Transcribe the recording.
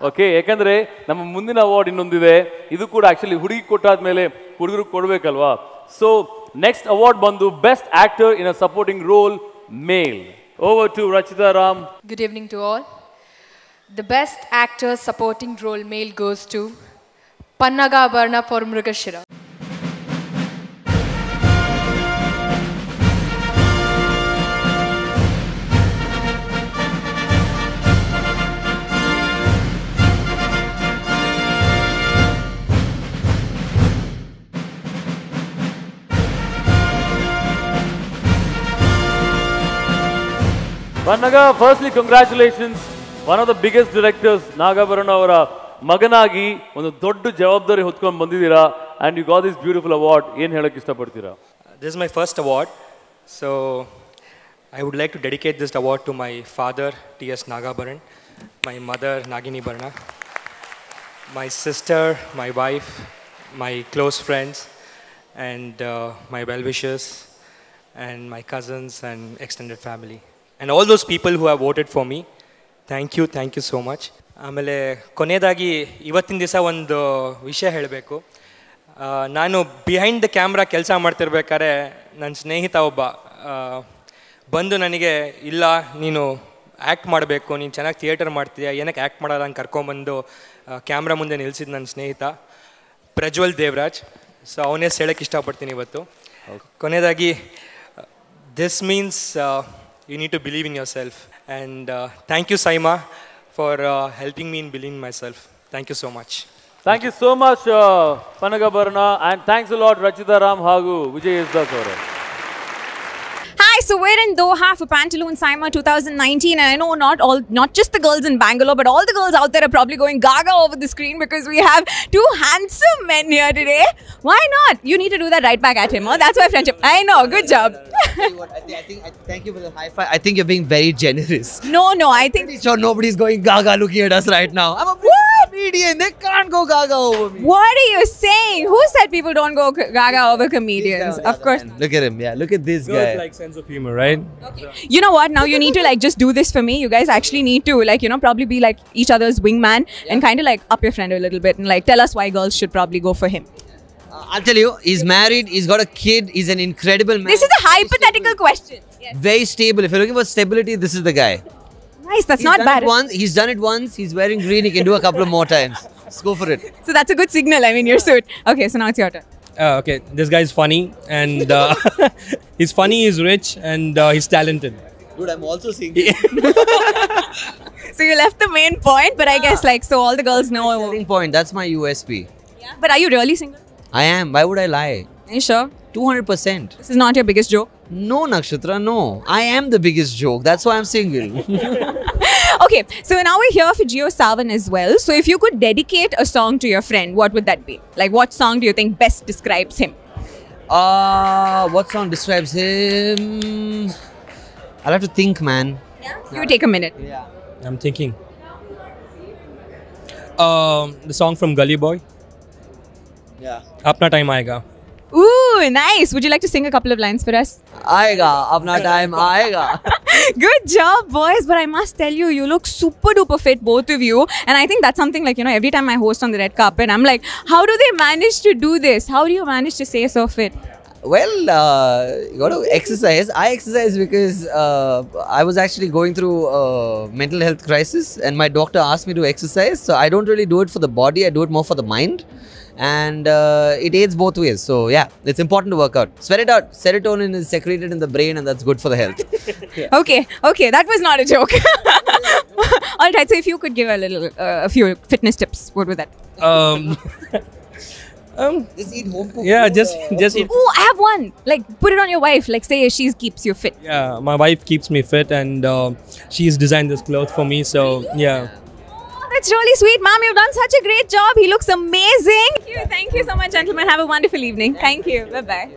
Okay ಯಾಕಂದ್ರೆ ನಮ್ಮ ಮುಂದಿನ ಅವಾರ್ಡ್ ಇನ್ನೊಂದಿದೆ. ಇದು ಕೂಡ ಆಕ್ಚುಲಿ ಹುಡುಗಿ ಕೊಟ್ಟಾದ್ಮೇಲೆ ಹುಡುಗರು ಕೊಡ್ಬೇಕಲ್ವಾ? ಸೊ ನೆಕ್ಸ್ಟ್ ಅವಾರ್ಡ್ ಬಂದು best actor in a supporting role male over to Rachita Ram good evening to all the best actor supporting role male goes to Pannaga ಬರ್ಣ for Mrugashira. Pannaga, firstly, congratulations. One of the biggest directors, Nagabharana, our Maganagi, one of the Jawabdari Hutkam Bandidira, and you got this beautiful award in Helakista Partira. This is my first award. So, I would like to dedicate this award to my father, T.S. Nagabaran, my mother, Nagini Barna, my sister, my wife, my close friends, and uh, my well-wishers, and my cousins and extended family. And all those people who have voted for me thank you thank you so much ಆಮೇಲೆ ಕೊನೆಯದಾಗಿ ಇವತ್ತಿನ ದಿವಸ ಒಂದು ವಿಷಯ ಹೇಳಬೇಕು. ನಾನು behind the camera ಕೆಲಸ ಮಾಡ್ತಿರ್ಬೇಕಾದ್ರೆ ನನ್ನ ಸ್ನೇಹಿತ ಒಬ್ಬ ಬಂದು ನನಗೆ ಇಲ್ಲ ನೀನು ಆ್ಯಕ್ಟ್ ಮಾಡಬೇಕು ನೀನು ಚೆನ್ನಾಗಿ ಥಿಯೇಟರ್ ಮಾಡ್ತೀಯಾ ಏನಕ್ಕೆ ಆ್ಯಕ್ಟ್ ಮಾಡಲ್ಲ ಅಂತ ಕರ್ಕೊಂಬಂದು ಕ್ಯಾಮ್ರಾ ಮುಂದೆ ನಿಲ್ಸಿದ್ದು ನನ್ನ ಸ್ನೇಹಿತ ಪ್ರಜ್ವಲ್ ದೇವರಾಜ್. ಸೊ ಅವನೇ ಹೇಳಕ್ಕೆ ಇಷ್ಟಪಡ್ತೀನಿ ಇವತ್ತು. ಕೊನೆಯದಾಗಿ this uh, you need to believe in yourself. And uh, thank you, SIIMA, for uh, helping me in believing myself. Thank you so much. Thank you so much, uh, Pannaga Bharana, and thanks a lot, Rachita Ram Hagu, Vijay Isdas so we're in Doha for Pantaloon SIIMA 2019, and I know not all, not just the girls in Bangalore, but all the girls out there are probably going gaga over the screen because we have two handsome men here today. Why not? You need to do that right back at him. Oh, that's my friendship. I know. Good job. What, I, thi- I think I thank you for the high five. I think you're being very generous. no, no, I think. Pretty sure nobody's going gaga looking at us right now. I'm a? Comedian. They can't go gaga over me. What are you saying? Who said people don't go c- gaga over comedians? Of course. man. Look at him. Yeah, look at this guy. sense of humor, right? Okay. You know what? Now you need to like just do this for me. You guys actually need to like you know probably be like each other's wingman and kind of like up your friend a little bit and like tell us why girls should probably go for him. Uh, I'll tell you, he's married. He's got a kid. He's an incredible man. This is a hypothetical question. Yes. Very stable. If you're looking for stability, this is the guy. Nice. That's He's not bad. Once. He's done it once. He's wearing green. He can do a couple of more times. Let's go for it. So that's a good signal. I mean, your suit. Okay, so now it's your turn. Uh, okay, this guy is funny, and uh, he's funny, he's rich, and uh, he's talented. Dude, I'm also seeing. So you left the main point, but I guess like so all the girls know. Selling point. That's my USP. Yeah. But are you really single? I am. Why would I lie? Are you sure? 200%. This is not your biggest joke. No, Nakshatra, no. I am the biggest joke. That's why I'm single. Okay, so now we're here for JioSaavn as well. So if you could dedicate a song to your friend, what would that be? Like, what song do you think best describes him? uh, what song describes him? I'll have to think, man. Yeah? You take a minute. Yeah. I'm thinking. Um, the song from Gully Boy, Yeah. Apna Time Aayega. Ooh, nice. Would you like to sing a couple of lines for us? Aega. Apna time aega. Good job, boys. But I must tell you, you look super duper fit, both of you. And I think that's something like, you know, every time I host on the red carpet, I'm like, how do they manage to do this? How do you manage to stay so fit? Well, uh, you got to exercise. I exercise because uh, I was actually going through a mental health crisis, and my doctor asked me to exercise. So I don't really do it for the body; I do it more for the mind, and uh, it aids both ways. So yeah, it's important to work out. Sweat it out. Serotonin is secreted in the brain, and that's good for the health. Okay, okay, that was not a joke. All right, so if you could give a little, uh, a few fitness tips, what would that? Um, um, Just eat home cooked. yeah, just just eat. Oh, I have one. Like, put it on your wife. Like, say she keeps you fit. Yeah, my wife keeps me fit, and uh, she's designed this cloth for me. So yeah. Oh, that's really sweet, ma'am. You've done such a great job. He looks amazing. Thank you. Thank you so much, gentlemen. Have a wonderful evening. Thank you. Bye bye.